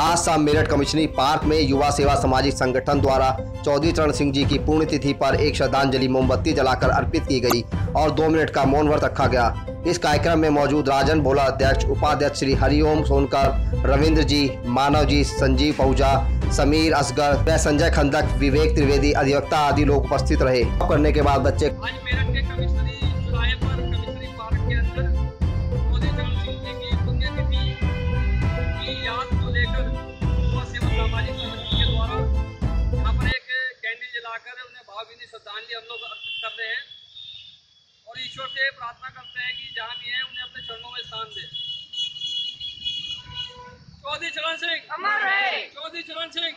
शाम मेरठ कमिश्नरी पार्क में युवा सेवा सामाजिक संगठन द्वारा चौधरी चरण सिंह जी की पुण्यतिथि पर एक श्रद्धांजलि मोमबत्ती जलाकर अर्पित की गई और दो मिनट का मौन व्रत रखा गया। इस कार्यक्रम में मौजूद राजन भोला अध्यक्ष उपाध्यक्ष श्री हरिओम सोनकर, रविंद्र जी, मानव जी, संजीव पहुजा समीर असगर व संजय खंडक विवेक त्रिवेदी, अधिवक्ता आदि लोग उपस्थित रहे। करने के बाद बच्चे कैंडल जलाकर उन्हें भावभीनी श्रद्धांजलि हम लोग अर्पित कर रहे हैं और ईश्वर से प्रार्थना करते हैं कि जहाँ भी है उन्हें अपने चरणों में स्थान दे। चौधरी चरण सिंह। चौधरी चरण सिंह।